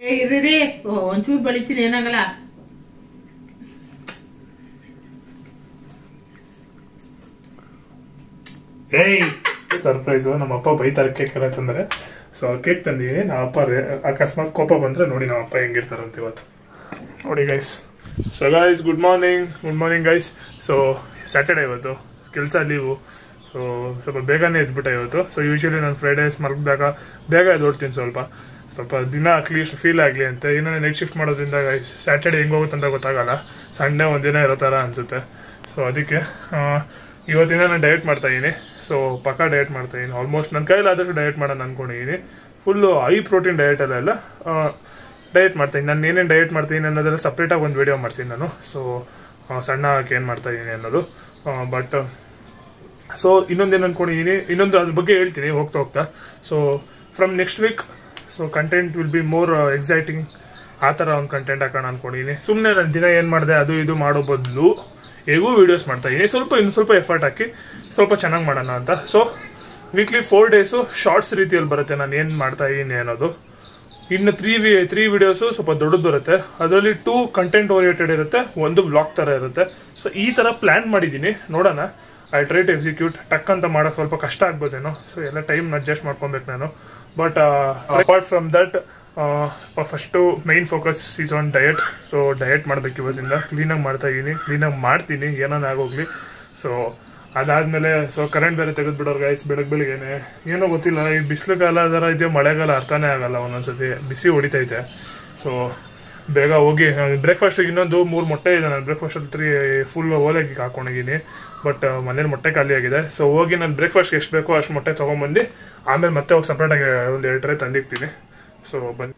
ಇರ್ರಿ ಒಂಚೂರು ಬಳಿತೀನಿ, ಏನಾಗಲ್ಲ. ಏಯ್ ಸರ್ಪ್ರೈಸು ನಮ್ಮ ಅಪ್ಪ ಬೈತಾರೆ ಕೇಕ್ ಎಲ್ಲ ತಂದರೆ. ಸೊ ಕೇಕ್ ತಂದಿದ್ದೀನಿ. ನಮ್ಮ ಅಪ್ಪ ರೇ- ಅಕಸ್ಮಾತ್ ಕೋಪ ಬಂದ್ರೆ ನೋಡಿ ನಮ್ಮ ಅಪ್ಪ ಹೆಂಗಿರ್ತಾರಂತ ಇವತ್ತು. ನೋಡಿ guys so guys good morning good morning guys so Saturday ಇವತ್ತು. ಕೆಲಸ ಲೀವು ಸೊ ಸ್ವಲ್ಪ ಬೇಗನೆ ಎದ್ಬಿಟ್ಟೆ ಇವತ್ತು. ಸೊ ಯೂಶಲಿ ನಾನು ಫ್ರೈಡೇಸ್ ಮಲಗಿದಾಗ ಬೇಗ ಎದ್ದೋಡ್ತೀನಿ ಸ್ವಲ್ಪ. ಸ್ವಲ್ಪ ದಿನ ಅಟ್ಲೀಸ್ಟ್ ಫೀಲ್ ಆಗಲಿ ಅಂತ. ಏನೋ ನೈಟ್ ಶಿಫ್ಟ್ ಮಾಡೋದ್ರಿಂದ ಸ್ಯಾಟರ್ಡೆ ಹೆಂಗೆ ಹೋಗುತ್ತೆ ಅಂತ ಗೊತ್ತಾಗಲ್ಲ. ಸಂಡೇ ಒಂದಿನ ಇರೋ ಥರ ಅನಿಸುತ್ತೆ. ಸೊ ಅದಕ್ಕೆ ಇವತ್ತಿನ ನಾನು ಡಯಟ್ ಮಾಡ್ತಾ ಇದ್ದೀನಿ ಸೊ ಪಕ್ಕ ಡಯಟ್ ಮಾಡ್ತಾಯಿದ್ದೀನಿ ಆಲ್ಮೋಸ್ಟ್ ನನ್ನ ಕೈಯಲ್ಲಿ ಕೈಲಾದಷ್ಟು ಡಯಟ್ ಮಾಡೋಣ ಅಂದ್ಕೊಂಡಿದ್ದೀನಿ ಫುಲ್ಲು ಹೈ ಪ್ರೋಟೀನ್ ಡಯಟ್ ಅಲ್ಲ ಡಯಟ್ ಮಾಡ್ತೀನಿ ನಾನು ಏನೇನು ಡಯಟ್ ಮಾಡ್ತೀನಿ ಅನ್ನೋದೆಲ್ಲ ಸಪ್ರೇಟಾಗಿ ಒಂದು ವಿಡಿಯೋ ಮಾಡ್ತೀನಿ ನಾನು. ಸೊ ಸಣ್ಣ ಏನು ಮಾಡ್ತಾ ಇದ್ದೀನಿ ಅನ್ನೋದು. ಬಟ್ ಸೊ ಇನ್ನೊಂದೇನು ಅಂದ್ಕೊಂಡಿದ್ದೀನಿ ಇನ್ನೊಂದು ಅದ್ರ ಬಗ್ಗೆ ಹೇಳ್ತೀನಿ ಹೋಗ್ತಾ ಹೋಗ್ತಾ. So from next week so content will be more exciting ಆ ಥರ ಒಂದು ಕಂಟೆಂಟ್ ಹಾಕೋಣ ಅಂದ್ಕೊಂಡಿದ್ದೀನಿ ಸುಮ್ಮನೆ ನಾನು ದಿನ ಏನು ಮಾಡಿದೆ, ಅದು ಇದು ಮಾಡೋ ಬದಲು ಹೇಗೂ ವೀಡಿಯೋಸ್ ಮಾಡ್ತಾ ಇದ್ದೀನಿ ಸ್ವಲ್ಪ ಇನ್ನು ಸ್ವಲ್ಪ ಎಫರ್ಟ್ ಹಾಕಿ ಸ್ವಲ್ಪ ಚೆನ್ನಾಗಿ ಮಾಡೋಣ ಅಂತ. So weekly four days shorts ರೀತಿಯಲ್ಲಿ ಬರುತ್ತೆ ನಾನು ಏನು ಮಾಡ್ತಾ ಇದ್ದೀನಿ ಅನ್ನೋದು. ಇನ್ನು ತ್ರೀ ವಿ ತ್ರೀ ವಿಡಿಯೋಸು ಸ್ವಲ್ಪ ದೊಡ್ಡದು ಬರುತ್ತೆ. ಅದರಲ್ಲಿ ಟೂ ಕಂಟೆಂಟ್ ಓರಿಯೆಂಟೆಡ್ ಇರುತ್ತೆ, ಒಂದು ಬ್ಲಾಗ್ ಥರ ಇರುತ್ತೆ. ಸೊ ಈ ಥರ ಪ್ಲ್ಯಾನ್ ಮಾಡಿದ್ದೀನಿ ನೋಡೋಣ. ಐ ಟ್ರೈ ಟು ಎಕ್ಸಿಕ್ಯೂಟ್ ಟಕ್ ಅಂತ ಮಾಡೋಕ್ಕೆ ಸ್ವಲ್ಪ ಕಷ್ಟ ಆಗ್ಬೋದೇನೋ. ಸೊ ಎಲ್ಲ ಟೈಮ್ ಅಡ್ಜಸ್ಟ್ ಮಾಡ್ಕೊಬೇಕು ನಾನು. But apart from that first main focus is on diet so diet ಮಾಡಬೇಕು ಇವತ್ತಿಂದ ಕ್ಲೀನಾಗಿ ಮಾಡ್ತಾ ಇದ್ದೀನಿ ಕ್ಲೀನಾಗಿ ಮಾಡ್ತೀನಿ. ಏನಾನ ಆಗೋಗ್ಲಿ. ಸೊ ಅದಾದಮೇಲೆ ಸೊ ಕರೆಂಟ್ ಬೇರೆ ತೆಗೆದ್ಬಿಡೋರು ಗೈಸ್ ಬೆಳಗ್ಗೆ ಬೆಳಿಗ್ಗೆನೆ ಏನೋ ಗೊತ್ತಿಲ್ಲ. ಈ ಬಿಸಿಲು ಕಾಲ ಅದರ ಇದೆ ಮಳೆಗಾಲ ಅರ್ಥನೇ ಆಗಲ್ಲ ಒಂದೊಂದ್ಸತಿ. ಬಿಸಿ ಹೊಡಿತೈತೆ. ಸೊ ಬೇಗ ಹೋಗಿ ಬ್ರೇಕ್ಫಾಸ್ಟಿಗೆ ಇನ್ನೊಂದು ಮೂರು ಮೊಟ್ಟೆ ಇದೆ. ನಾನು ಬ್ರೇಕ್ಫಾಸ್ಟ್ ಹತ್ರ ಫುಲ್ ಓಲೆಗೆ ಹಾಕೊಂಡಿದ್ದೀನಿ ಬಟ್ ಮನೇಲಿ ಮೊಟ್ಟೆ ಖಾಲಿ ಆಗಿದೆ ಸೊ ಹೋಗಿ ನಾನು ಬ್ರೇಕ್ಫಾಸ್ಟ್ಗೆ ಎಷ್ಟು ಬೇಕೋ ಅಷ್ಟು ಮೊಟ್ಟೆ ತೊಗೊಂಬಂದು ಆಮೇಲೆ ಮತ್ತೆ ಹೋಗಿ ಸಪ್ರೇಟಾಗಿ ಒಂದು ಎರಡು ಟ್ರೈ ತಂದಿಕ್ತೀನಿ ಸೊ ಬನ್ನಿ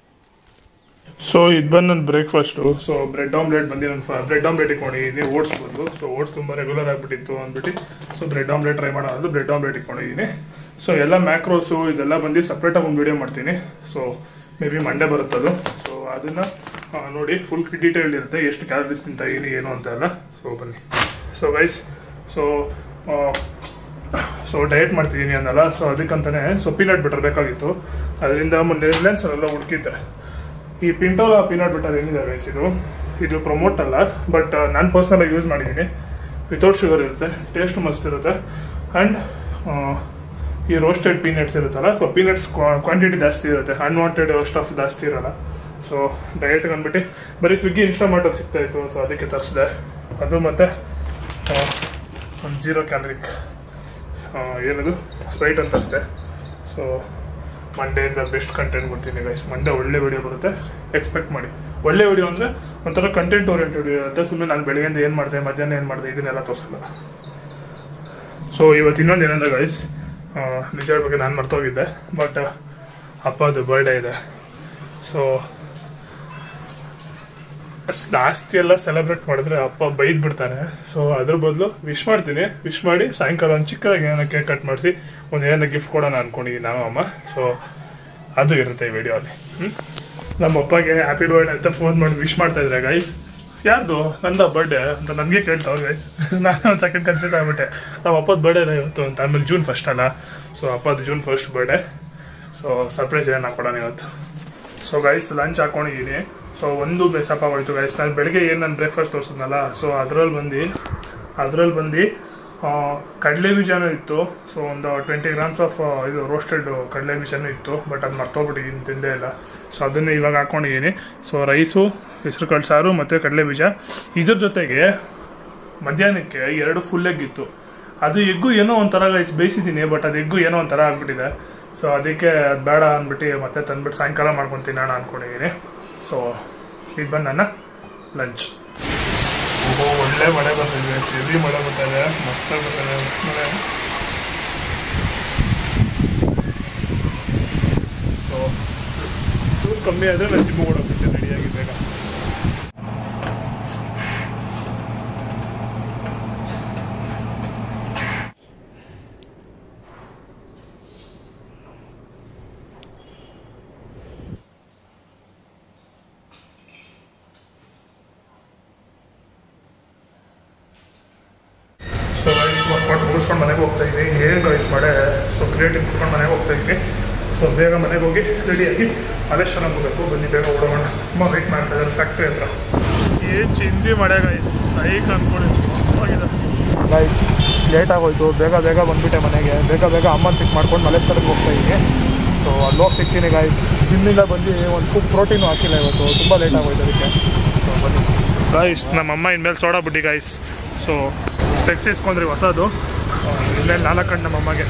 ಸೊ ಇದು ಬಂದು ನನ್ನ ಬ್ರೇಕ್ಫಾಸ್ಟು ಸೊ ಬ್ರೆಡ್ ಆಮ್ಲೆಟ್ ಬಂದು ನಾನು ಬ್ರೆಡ್ ಆಮ್ಲೆಟ್ ಇಟ್ಕೊಂಡಿದ್ದೀನಿ ಓಟ್ಸ್ ಬಂದು. ಸೊ ಓಟ್ಸ್ ತುಂಬ ರೆಗ್ಯುಲರ್ ಆಗಿಬಿಟ್ಟಿತ್ತು ಅಂದ್ಬಿಟ್ಟು ಸೊ ಬ್ರೆಡ್ ಆಮ್ಲೆಟ್ ಟ್ರೈ ಮಾಡೋದು ಬ್ರೆಡ್ ಆಮ್ಲೆಟ್ ಇಟ್ಕೊಂಡಿದ್ದೀನಿ. ಸೊ ಎಲ್ಲ ಮ್ಯಾಕ್ರೋಸು ಇದೆಲ್ಲ ಬಂದು ಸಪ್ರೇಟಾಗಿ ಒಂದು ವೀಡಿಯೋ ಮಾಡ್ತೀನಿ. ಸೊ ಮೇ ಬಿ ಮಂಡೇ ಬರುತ್ತದು ಸೊ ಅದನ್ನು ನೋಡಿ ಫುಲ್ ಡೀಟೇಲ್ ಇರುತ್ತೆ ಎಷ್ಟು ಕ್ಯಾಲರೀಸ್ ತಿಂತ ಇದೀನಿ ಏನು ಅಂತ ಎಲ್ಲ. ಸೊ ಬನ್ನಿ. So guys so so diet ಮಾಡ್ತಿದ್ದೀನಿ ಅನ್ನಲ್ಲ. ಸೊ ಅದಕ್ಕಂತಾನೆ ಸೊ ಪೀನಟ್ ಬಟರ್ ಬೇಕಾಗಿತ್ತು. ಅದರಿಂದ ಮೊನ್ನೆ ರಿಲಯನ್ಸ್ ಎಲ್ಲ ಹುಡುಕಿದ್ದೆ. ಈ ಪಿಂಟೋಲ ಪೀನಟ್ ಬಟರ್ ಏನಿದೆ ರೈಸ್ ಇದು? ಇದು ಪ್ರಮೋಟ್ ಅಲ್ಲ ಬಟ್ ನಾನು ಪರ್ಸ್ನಲಾಗಿ ಯೂಸ್ ಮಾಡಿದ್ದೀನಿ. ವಿತೌಟ್ ಶುಗರ್ ಇರುತ್ತೆ ಟೇಸ್ಟ್ ಮಸ್ತ್ ಇರುತ್ತೆ. ಆ್ಯಂಡ್ ಈ ರೋಸ್ಟೆಡ್ ಪೀನಟ್ಸ್ ಇರುತ್ತಲ್ಲ ಸೊ ಪೀನಟ್ಸ್ ಕ್ವಾಂಟಿಟಿ ಜಾಸ್ತಿ ಇರುತ್ತೆ. ಅನ್ವಾಂಟೆಡ್ ಸ್ಟಫ್ ಜಾಸ್ತಿ ಇರಲ್ಲ. ಸೊ ಡಯಟ್ಗೆ ಅಂದ್ಬಿಟ್ಟು, ಬರೀ ಸ್ವಿಗ್ಗಿ ಇನ್ಸ್ಟಾಮಾರ್ಟಲ್ಲಿ ಸಿಗ್ತಾ ಇತ್ತು. ಸೊ ಅದಕ್ಕೆ ತರಿಸಿದೆ. ಅದು ಮತ್ತು ಒಂದು ಜೀರೋ ಕ್ಯಾಲರಿಕ್ ಏನದು? ಸ್ಪ್ರೈಟ್ ಅಂತ ಅಷ್ಟೇ. ಸೊ ಮಂಡೆಯಿಂದ ಬೆಸ್ಟ್ ಕಂಟೆಂಟ್ ಕೊಡ್ತೀನಿ ಗೈಸ್ ಮಂಡೇ ಒಳ್ಳೆ ವಿಡಿಯೋ ಬರುತ್ತೆ. ಎಕ್ಸ್ಪೆಕ್ಟ್ ಮಾಡಿ. ಒಳ್ಳೆ ವಿಡಿಯೋ ಅಂದರೆ ಒಂಥರ ಕಂಟೆಂಟ್ ಓರಿಯೆಂಟೆಡ್ ಇರುತ್ತೆ ಸುಮ್ಮನೆ ನಾನು ಬೆಳಗ್ಗೆಯಿಂದ ಏನು ಮಾಡಿದೆ, ಮಧ್ಯಾಹ್ನ ಏನು ಮಾಡಿದೆ, ಇದನ್ನೆಲ್ಲ ತೋರಿಸಲ್ಲ. ಸೊ ಇವತ್ತು ಇನ್ನೊಂದು ಏನಂದ್ರೆ ಗೈಸ್ ನಿಜ ಹೇಳ್ಬೇಕು ನಾನು ಮರ್ತೋಗಿದ್ದೆ ಬಟ್ ಅಪ್ಪದು ಬರ್ಡೇ ಇದೆ. ಸೊ ಜಾಸ್ತಿ ಎಲ್ಲ ಸೆಲೆಬ್ರೇಟ್ ಮಾಡಿದ್ರೆ ಅಪ್ಪ ಬೈದ್ ಬಿಡ್ತಾರೆ. ಸೊ ಅದ್ರ ಬದಲು ವಿಶ್ ಮಾಡ್ತೀನಿ. ವಿಶ್ ಮಾಡಿ ಸಾಯಂಕಾಲ ಒಂದು ಚಿಕ್ಕದಾಗಿ ಏನೋ ಕೇಕ್ ಕಟ್ ಮಾಡಿಸಿ, ಒಂದು ಏನೋ ಗಿಫ್ಟ್ ಕೊಡೋಣ ಅನ್ಕೊಂಡಿದ್ದೀನಿ ನಾನು ಅಮ್ಮ. ಸೊ ಅದು ಇರುತ್ತೆ ಈ ವಿಡಿಯೋ ಅಲ್ಲಿ. ನಮ್ಮ ಅಪ್ಪಗೆ ಹ್ಯಾಪಿ ಬರ್ಡೇ ಅಂತ ಫೋನ್ ಮಾಡಿ ವಿಶ್ ಮಾಡ್ತಾ ಇದ್ರೆ ಗೈಸ್ ಯಾರ್ದು? ನಂದ ಬರ್ಡೇ ಅಂತ ನನಗೆ ಕೇಳ್ತಾವ ಗೈಸ್ ನಾನು ಒಂದು ಸೆಕೆಂಡ್ ಕನ್ಫ್ಯೂಸ್ ಆಗ್ಬಿಟ್ಟೆ. ನಮ್ಮ ಅಪ್ಪದ ಬರ್ಡೇ ಇವತ್ತು ಅಂತ. ಆಮೇಲೆ ಜೂನ್ ಫಸ್ಟ್ ಅಲ್ಲ. So ಅಪ್ಪದು June first birthday so surprise ಏನು ಕೊಡೋಣ ಇವತ್ತು. ಸೊ ಗೈಸ್ ಲಂಚ್ ಹಾಕೊಂಡಿದ್ದೀನಿ ಸೊ ಒಂದು ಬೇಸಪ್ಪ ಹೋಯ್ತು ಗೈಸ್ ನಾನು ಬೆಳಗ್ಗೆ ಏನು ನಾನು ಬ್ರೇಕ್ಫಾಸ್ಟ್ ತೋರಿಸಿದ್ನಲ್ಲ? ಸೊ ಅದ್ರಲ್ಲಿ ಬಂದು ಅದರಲ್ಲಿ ಬಂದು ಕಡಲೆ ಬೀಜನೂ ಇತ್ತು. ಸೊ ಒಂದು ಟ್ವೆಂಟಿ ಗ್ರಾಮ್ಸ್ ಆಫ್ ಇದು ರೋಸ್ಟೆಡ್ ಕಡಲೆ ಬೀಜನೂ ಇತ್ತು. ಬಟ್ ಅದು ಮರ್ತೋಗ್ಬಿಟ್ಟಿದ್ದೀನಿ ತಿಂದೇ ಇಲ್ಲ. ಸೊ ಅದನ್ನು ಇವಾಗ ಹಾಕ್ಕೊಂಡಿದ್ದೀನಿ ಸೊ ರೈಸು ಹೆಸರು ಕಾಳು ಸಾರು ಮತ್ತು ಕಡಲೆ ಬೀಜ. ಇದ್ರ ಜೊತೆಗೆ ಮಧ್ಯಾಹ್ನಕ್ಕೆ ಎರಡು ಫುಲ್ ಎಗ್ ಇತ್ತು. ಅದು ಎಗ್ಗು ಏನೋ ಒಂಥರ ಗೈಸ್ ಬೇಯಿಸಿದ್ದೀನಿ ಬಟ್ ಅದು ಎಗ್ಗು ಏನೋ ಒಂಥರ ಆಗ್ಬಿಟ್ಟಿದೆ. ಸೊ ಅದಕ್ಕೆ ಅದು ಬೇಡ ಅಂದ್ಬಿಟ್ಟು ಮತ್ತೆ ತಂದ್ಬಿಟ್ಟು ಸಾಯಂಕಾಲ ಮಾಡ್ಕೊಂಡು ತಿನ್ನೋಣ ಅಂದ್ಕೊಂಡಿದ್ದೀನಿ ಸೊ ಇದು ಬಂದು ನನ್ನ ಲಂಚ್ ಒಳ್ಳೆ ಮಳೆ ಬರ್ತಿದೆ ಹೆವಿ ಮಳೆ ಬರ್ತಾಯಿದೆ ಮಸ್ತಾಗಿ ಬರ್ತಾಯಿದೆ ಮಳೆ. ಸೊ ಕಮ್ಮಿ ಆದರೆ ಜಿಮ್ ಓಡೋಗ್ಬಿಟ್ಟೆ ರೆಡಿಯಾಗಿ ಬೇಗ ಸೊ ಗೈಸ್ ಮುಗಿಸ್ಕೊಂಡು ಮನೆಗೆ ಹೋಗ್ತಾ ಇದ್ವಿ. ಏನು ಗೈಸ್ ಮಾಡೆ ಸೊ ಕ್ರಿಯೇಟಿವ್ ಕುತ್ಕೊಂಡು ಮನೆಗೆ ಹೋಗ್ತಾ ಇದ್ವಿ. ಸೊ ಬೇಗ ಮನೆಗೆ ಹೋಗಿ ರೆಡಿಯಾಗಿ ಮಲೇಶ್ವರಂ ಹೋಗಬೇಕು ಬನ್ನಿ ಬೇಗ ಓಡೋಣ. ತುಂಬ ವೆಯ್ಟ್ ಮಾಡ್ತಾ ಇದ್ದಾರೆ ಫ್ಯಾಕ್ಟ್ರಿ ಹತ್ರ. ಏನು ಚಿಂದಿ ಮಾಡ್ಯಾಗ ಸೈಕ್ ಅಂದ್ಕೊಂಡು ಮಸ್ತವಾಗಿದೆ ಗೈಸ್ ಲೇಟ್ ಆಗೋಯ್ತು. ಬೇಗ ಬೇಗ ಬಂದುಬಿಟ್ಟೆ ಮನೆಗೆ. ಬೇಗ ಬೇಗ ಅಮ್ಮನ ಪಿಕ್ ಮಾಡ್ಕೊಂಡು ಮಲೇಶ್ವರಕ್ಕೆ ಹೋಗ್ತಾ ಇದ್ದೀನಿ ಸೊ ಅಲ್ಲಿ ಹೋಗಿ ಸಿಗ್ತೀನಿ ಗಾಯ್ಸ್ ಜಿಮ್ಮಿಂದ ಬಂದು ಒಂದು ಸ್ಕೂಪ್ ಪ್ರೋಟೀನು ಹಾಕಿಲ್ಲ ಇವತ್ತು. ತುಂಬ ಲೇಟ್ ಆಗೋಯ್ತು ಅದಕ್ಕೆ. ಸೊ ಬನ್ನಿ. ಗಾಯ್ಸ್ ನಮ್ಮ ಅಮ್ಮ ಇನ್ಮೇಲೆ ಸೋಡಾ ಬುಡ್ಡಿ ಗಾಯ್ಸ್ ಸೊ ಸ್ಪೆಕ್ಸ್ ಇಸ್ಕೊಂಡ್ರಿ ಹೊಸದು. ಇನ್ಮೇಲೆ ನಾಲ್ಕು ನಮ್ಮ ಅಮ್ಮಗೆ.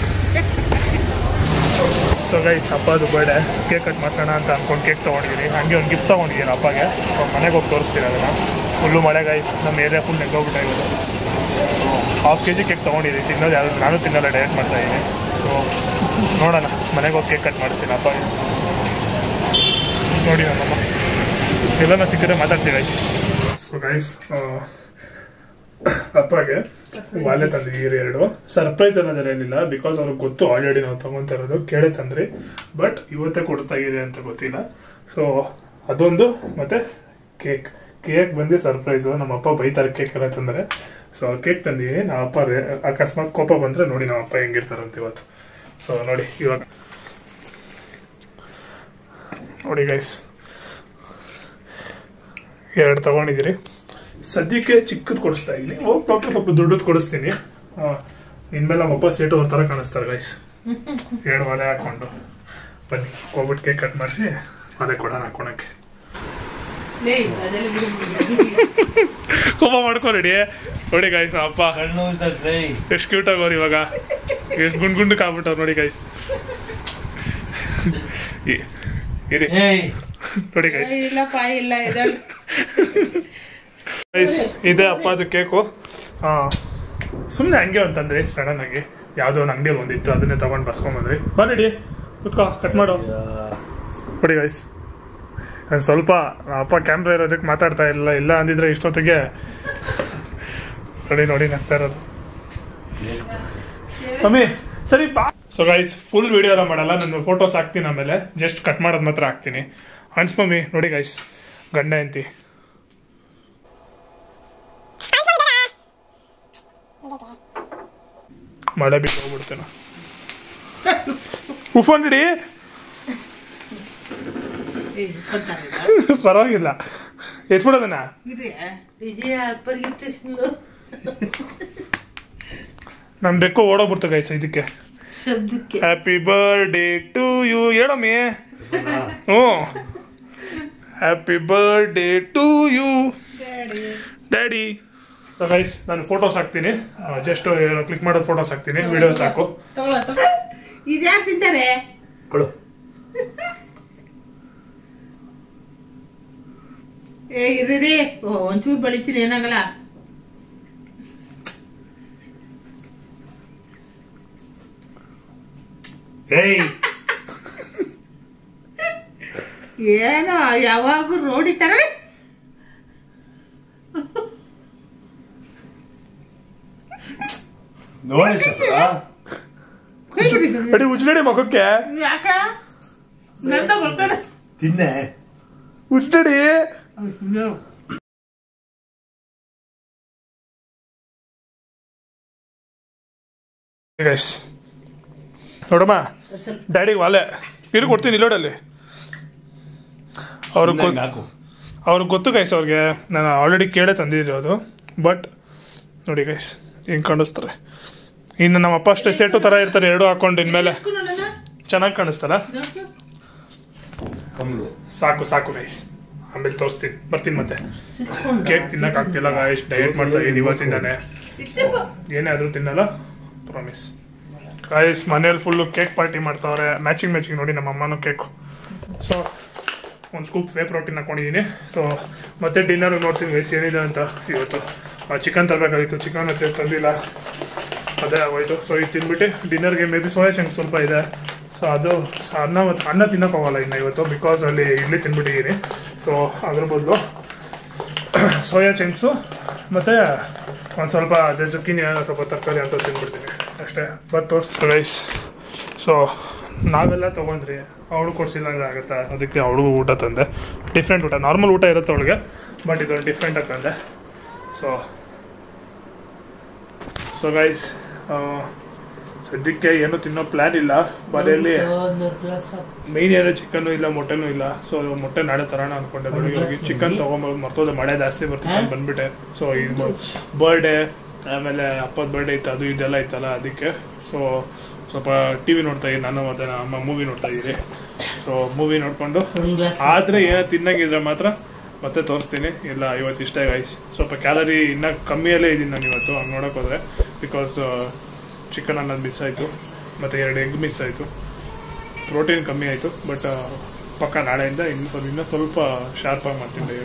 ಸೊ ಗೈಸ್ ಹಬ್ಬದು ಬೇಡ ಕೇಕ್ ಕಟ್ ಮಾಡ್ಸೋಣ ಅಂತ ಅಂದ್ಕೊಂಡು ಕೇಕ್ ತೊಗೊಂಡಿದ್ದೀನಿ ಹಾಗೆ ಒಂದು ಗಿಫ್ಟ್ ತೊಗೊಂಡಿದ್ದೀನಿ ಅಪ್ಪಗೆ ಮನೆಗೆ ಹೋಗಿ ತೋರಿಸ್ತೀನಿ ಅದನ್ನು. ಫುಲ್ಲು ಮಳೆ ಗೈಸ್ ನಮ್ಮ ಏರಿಯಾ ಫುಲ್ ನೆಗ್ ಇವತ್ತು ಹಾಫ್ ಕೆ ಜಿ ಕೇಕ್ ತೊಗೊಂಡಿದ್ದೀನಿ ತಿನ್ನೋದು ಯಾರು ನಾನು ತಿನ್ನೋಲ್ಲ ಡಯಟ್ ಮಾಡ್ತಾ ಇದ್ದೀನಿ. ಸೊ ನೋಡೋಣ. ಮನೆಗೆ ಹೋಗಿ ಕೇಕ್ ಕಟ್ ಮಾಡ್ತೀನಿ ಅಪ್ಪಗೆ ನೋಡಿ ನಮ್ಮಮ್ಮ ಎಲ್ಲನ ಸಿಕ್ಕಿದ್ರೆ ಮಾತಾಡ್ತೀವಿ ಗೈಸ್ ಸೊ ಗೈಸ್ ಅಪ್ಪಗೆ ವಾಲೆ ತಂದಿದ್ದೀರಿ ಎರಡು. ಸರ್ಪ್ರೈಸ್ ಅನ್ನೋದರ ಏನಿಲ್ಲ ಬಿಕಾಸ್ ಅವ್ರಿಗೆ ಗೊತ್ತು ಆಲ್ರೆಡಿ ನಾವು ತಗೊಂತ ಇರೋದು, ಕೇಳೇ ತಂದ್ರಿ. ಬಟ್ ಇವತ್ತೇ ಕೊಡ್ತಾ ಇದೆ ಅಂತ ಗೊತ್ತಿಲ್ಲ. ಸೊ ಅದೊಂದು, ಮತ್ತೆ ಕೇಕ್ ಕೇಕ್ ಬಂದು ಸರ್ಪ್ರೈಸ್ ನಮ್ಮ ಅಪ್ಪ ಬೈತಾರೆ ಕೇಕ್ ಎಲ್ಲ ತಂದರೆ. ಸೊ ಕೇಕ್ ತಂದಿದ್ದೀನಿ. ನಮ್ಮ ಅಪ್ಪ ಅಕಸ್ಮಾತ್ ಕೋಪ ಬಂದರೆ ನೋಡಿ ನಮ್ಮ ಅಪ್ಪ ಹೆಂಗಿರ್ತಾರಂತ ಇವತ್ತು. ಸೊ ನೋಡಿ, ಇವಾಗ. ನೋಡಿ ಗೈಸ್ ಎರಡು ತಗೊಂಡಿದ್ದೀರಿ. ಸದ್ಯಕ್ಕೆ ಚಿಕ್ಕದು ಕೊಡಿಸ್ತಾ ಇಲ್ಲಿ ಹೋಗಿ ಡಾಕ್ಟರ್ ಸ್ವಲ್ಪ ದೊಡ್ಡದು ಕೊಡಿಸ್ತೀನಿ. ಇನ್ಮೇಲೆ ನಮ್ಮಪ್ಪ ಸೇಟು ಅವ್ರ ತರ ಕಾಣಿಸ್ತಾರೆ ಗೈಸ್ ಎರಡು ಒಲೆ ಹಾಕೊಂಡು ಬನ್ನಿ ಕೋವಿಡ್ ಕೇಕ್ ಕಟ್ ಮಾಡಿಸಿ ಒಲೆ ಕೊಡೋಣ ಹಾಕೊಳಕ್ಕೆ. ಏಯ್ ಅದೆಲ್ಲ ಬಿಡು. ಕೋಪ ಮಾಡ್ಕೊ ರೆಡಿ. ನೋಡಿ ಗೈಸ್ ಅಪ್ಪ. ಎಷ್ಟು ಕ್ಯೂಟ್ ಆಗೋರು ಇವಾಗ. ಎಷ್ಟು ಗುಂಡ್ ಗುಂಡಕ್ಕೆ ಕಾಬಿಟ್ಟವ್ರು ನೋಡಿ ಗೈಸ್ ಇರಿ. ಏಯ್. ನೋಡಿ ಗೈಸ್ ಇಲ್ಲ ಇದಲ್ಲ ಗೈಸ್ ಇದೆ ಅಪ್ಪ ಅದು ಕೇಕು. ಸುಮ್ಮನೆ ಹಂಗೆ ಅಂತಂದ್ರಿ ಸಡನ್ ಆಗಿ ಯಾವುದೋ ಒಂದು ಅಂಗಡಿಯಲ್ಲಿ ಒಂದಿತ್ತು ಅದನ್ನೇ ತಗೊಂಡು ಬಸ್ಕೊಂಬಂದ್ರಿ ಬನ್ನಿಡಿ ಕುತ್ಕೋ ಕಟ್ ಮಾಡು. ನೋಡಿ ಗೈಸ್ ಒಂದ್ ಸ್ವಲ್ಪ ಅಪ್ಪ ಕ್ಯಾಮ್ರಾ ಇರೋದಕ್ಕೆ ಮಾತಾಡ್ತಾ ಇಲ್ಲ ಇಲ್ಲ ಅಂದಿದ್ರೆ ಇಷ್ಟೊತ್ತಿಗೆ ನೋಡಿ ನೋಡಿ ನಗ್ತಾ ಇರೋದು. ಮಮ್ಮಿ ಸರಿ ಬಾ ಸೊ ಗೈಸ್ ಫುಲ್ ವಿಡಿಯೋ ಎಲ್ಲ ಮಾಡಲ್ಲ ನಾನು ಫೋಟೋಸ್ ಹಾಕ್ತೀನಿ ಆಮೇಲೆ. ಜಸ್ಟ್ ಕಟ್ ಮಾಡೋದು ಮಾತ್ರ ಹಾಕ್ತೀನಿ. ಅನ್ಸ್ ಮಮ್ಮಿ ನೋಡಿ ಗೈಸ್ ಗಂಡ ಎಂತಿ ಮಳೆ ಬಿಟ್ಟು ಹೋಗ್ಬಿಡ್ತೇನೆ. ಉಫೋನ್ ಇಡಿ ಏಯ್, ಗೊತ್ತಾಗಿಲ್ಲ. ಪರವಾಗಿಲ್ಲ. ಎತ್ಬಿಡೋದನ್ನ? ಇದೇ, ವಿಜಯ ಪರಿಗಣಿಸಿದ್ಲು. ನಮ್ ಬೆಕ್ಕು ಓಡೋಗ್ಬಿಡ್ತು ಗೈಸ್ ಇದಕ್ಕೆ. Happy happy birthday to you ಹೇಳಮ್ಮಿ. ಹ್ಞೂ. Happy birthday to you daddy guys ನಾನು ಫೋಟೋಸ್ ಹಾಕ್ತೀನಿ. ಜಸ್ಟ್ ಕ್ಲಿಕ್ ಮಾಡೋ ಫೋಟೋಸ್ ಹಾಕ್ತೀನಿ. ವಿಡಿಯೋಸ್ ಹಾಕು ಇದ್ಯಾರು ತಿಂತಾರೆ? ಕೊಡು. ಏ ಇರ್ರಿ ಓ, ಒಂಚೂರು ಬಳಿತೀನಿ ಏನಾಗಲ್ಲ. ಏಯ್. ಏನೋ ಯಾವಾಗ ರೋಡಿ ತರ ನೋಡಿ ಅಡಿ ಉಜ್ಜಡಿ ಮಗಕ್ಕೆ ತಿನ್ನೆ. ಉಜ್ಜಡಿ ಗೈಸ್ ನೋಡಮ್ಮ ಡ್ಯಾಡಿಗೆ ವಾಲೆ ಇರು ಕೊಡ್ತೀನಿ ಇಲ್ಲೋಡಲ್ಲಿ ಅವ್ರಿಗೆ ಅವ್ರಿಗೆ ಗೊತ್ತು ಗೈಸ್ ಅವ್ರಿಗೆ. ನಾನು ಆಲ್ರೆಡಿ ಕೇಳೇ ತಂದಿದ್ದೆ ಅದು. ಬಟ್ ನೋಡಿ ಗೈಸ್ ಹಿಂಗೆ ಕಾಣಿಸ್ತಾರೆ. ಇನ್ನು ನಮ್ಮ ಅಪ್ಪ ಅಷ್ಟೇ ಸೆಟ್ಟು ಥರ ಇರ್ತಾರೆ ಎರಡು ಹಾಕೊಂಡು ಇನ್ಮೇಲೆ. ಚೆನ್ನಾಗಿ ಕಾಣಿಸ್ತಲ್ಲ? ಕಮ್ಲು. ಸಾಕು ಸಾಕು ಗೈಸ್ ಆಮೇಲೆ ತೋರಿಸ್ತೀನಿ. ಬರ್ತೀನಿ ಮತ್ತೆ. ಕೇಕ್ ತಿನ್ನಕ್ ಆಗ್ತಿಲ್ಲ ಗಾಯಸ್ ಡಯಟ್ ಮಾಡ್ತಾ ಇದೀನಿ ಇವತ್ತಿಂದಾನೆ. ಏನೇ ಆದ್ರೂ ತಿನ್ನಲ್ಲ. ಪ್ರಾಮಿಸ್ ಗಾಯಸ್ ಮನೇಲಿ ಫುಲ್ಲು ಕೇಕ್ ಪಾರ್ಟಿ ಮಾಡ್ತಾವ್ರೆ. ಮ್ಯಾಚಿಂಗ್ ಮ್ಯಾಚಿಂಗ್ ನೋಡಿ ನಮ್ಮ ಅಮ್ಮನೂ ಕೇಕ್. ಸೊ ಒಂದು ಸ್ಕೂಪ್ ವೇ ಪ್ರೋಟೀನ್ ಹಾಕೊಂಡಿದ್ದೀನಿ ಸೊ ಮತ್ತೆ ಡಿನ್ನರ್ ನೋಡ್ತೀನಿ ಗೈಸ್ ಏನಿದೆ ಅಂತ ಇವತ್ತು? ಚಿಕನ್ ತರಬೇಕಾಗಿತ್ತು. ಚಿಕನ್ ಹತ್ತೆ ತಂದಿಲ್ಲ. ಅದೇ ಆಗೋಯ್ತು ಸೊ ಇದು ತಿನ್ಬಿಟ್ಟು ಡಿನ್ನರ್ಗೆ ಮೇ ಬಿ ಸೋಯಾ ಚಂಕ್ ಸ್ವಲ್ಪ ಇದೆ. ಸೊ ಅದು ಅನ್ನ ಮತ್ತು ಅನ್ನ ತಿನ್ನೋಕ್ಕಾಗಲ್ಲ ಇನ್ನು ಇವತ್ತು ಬಿಕಾಸ್ ಅಲ್ಲಿ ಇಡ್ಲಿ ತಿನ್ಬಿಟ್ಟಿದ್ದೀನಿ ಸೊ ಅದ್ರ ಬದಲು ಸೋಯಾ ಚಂಕ್ಸು ಮತ್ತು ಒಂದು ಸ್ವಲ್ಪ ಅದೇ ಸ್ವಲ್ಪ ತರಕಾರಿ ಅಂತ ತಿನ್ಬಿಡ್ತೀನಿ. ಅಷ್ಟೇ. ಬಟ್ ರೈಸ್ ಸೊ ನಾವೆಲ್ಲ ತೊಗೊಂಡ್ರಿ. ಅವಳು ಕೊಡ್ಸಿಲ್ಲ ಆಗುತ್ತೆ. ಆಗುತ್ತಾ ಅದಕ್ಕೆ ಅವಳಿಗೂ ಊಟ ತಂದೆ. ಡಿಫ್ರೆಂಟ್ ಊಟ. ನಾರ್ಮಲ್ ಊಟ ಇರುತ್ತೆ ಅವಳಿಗೆ ಬಟ್ ಇದೊಂದು ಡಿಫ್ರೆಂಟಾಗಿ ತಂದೆ. ಸೊ ಸೊ ಗೈಸ್ ಸದ್ಯಕ್ಕೆ ಏನು ತಿನ್ನೋ ಪ್ಲಾನ್ ಇಲ್ಲ ಮನೆಯಲ್ಲಿ ಮೀನ್ ಏನೋ ಚಿಕನ್ ಇಲ್ಲ ಮೊಟ್ಟೆನೂ ಇಲ್ಲ ಸೊ ಮೊಟ್ಟೆ ನಾಳೆ ತರೋಣ ಅನ್ಕೊಂಡೆ. ಬೆಳಿಗ್ಗೆ ಹೋಗಿ ಚಿಕನ್ ತಗೊಂಬೋದು ಮರ್ತೋದೆ ಮಳೆ ಜಾಸ್ತಿ ಬರ್ತಿದೆ ಅಂತ ಬಂದ್ಬಿಟ್ಟೆ. ಸೊ ಇದು ಬರ್ಡೇ ಆಮೇಲೆ ಅಪ್ಪದ ಬರ್ಡೇ ಇತ್ತು ಅದು ಇದೆಲ್ಲ ಇತ್ತಲ್ಲ ಅದಕ್ಕೆ. ಸೊ ಸ್ವಲ್ಪ ಟಿ ವಿ ನೋಡ್ತಾ ಇದ್ದೀನಿ ನಾನು ಮತ್ತೆ ನಮ್ಮ ಅಮ್ಮ ಮೂವಿ ನೋಡ್ತಾ ಇದ್ದೀನಿ. ಸೊ ಮೂವಿ ನೋಡ್ಕೊಂಡು ಆದ್ರೆ ಏನೋ ತಿನ್ನಂಗಿದ್ರೆ ಮಾತ್ರ ಮತ್ತೆ ತೋರಿಸ್ತೀನಿ. ಇಲ್ಲ, ಇವತ್ತು ಇಷ್ಟೇ ಗೈಸ್ ಸ್ವಲ್ಪ ಕ್ಯಾಲರಿ ಇನ್ನೂ ಕಮ್ಮಿಯಲ್ಲೇ ಇದ್ದೀನಿ ನಾನು ಇವತ್ತು, ಹಂಗೆ ನೋಡೋಕೆ ಹೋದರೆ. ಬಿಕಾಸ್ ಚಿಕನ್ ಅನ್ನೋದು ಮಿಸ್ ಆಯಿತು. ಮತ್ತು ಎರಡು ಎಗ್ ಮಿಸ್ ಆಯಿತು. ಪ್ರೋಟೀನ್ ಕಮ್ಮಿ ಆಯಿತು. ಬಟ್ ಪಕ್ಕ ನಾಳೆಯಿಂದ ಇನ್ನು ಸ್ವಲ್ಪ, ಇನ್ನೂ ಸ್ವಲ್ಪ ಶಾರ್ಪಾಗಿ ಮಾಡ್ತೀನಿ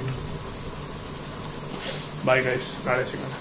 ಬಾಯ್ ಗೈಸ್ ನಾಳೆ ಸಿಗೋಣ.